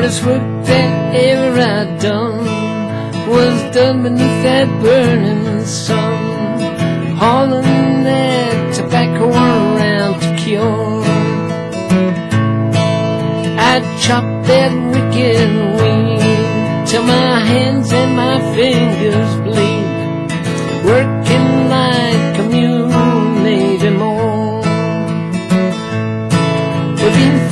hardest work that ever I'd done was done beneath that burning sun, hauling that tobacco around to cure. I chopped that wicked weed till my hands and my fingers bleed, working like a mule and more. We've been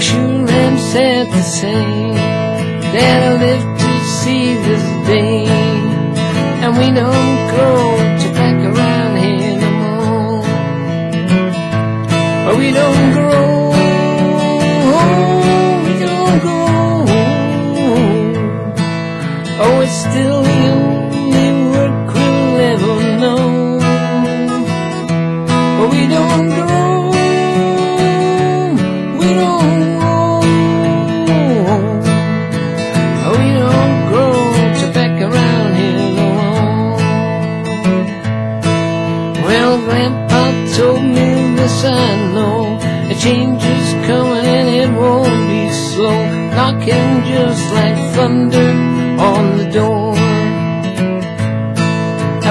Sure am sad to say that I live to see this day, and we don't grow back around here no more. But we don't grow, Grandpa told me this I know. A change is coming and it won't be slow. Knocking just like thunder on the door.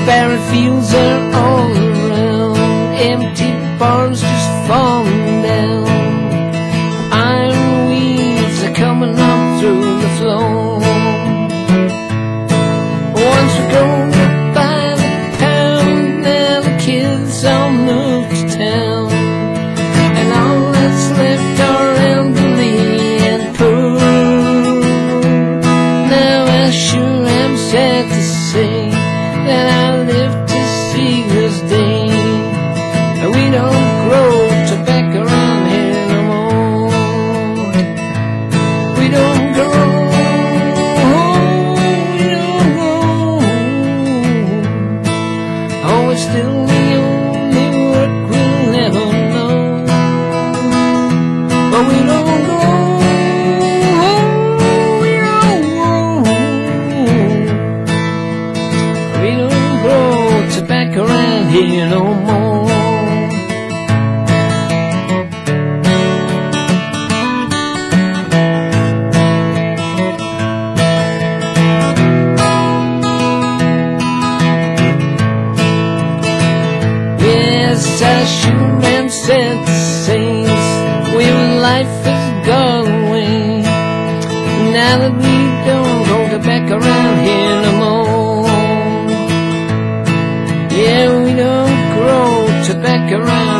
Barren fields are all around. Empty barns just falling down. Iron weeds are coming up through the floor. That I here no more. Yes, I am sad to say Where life around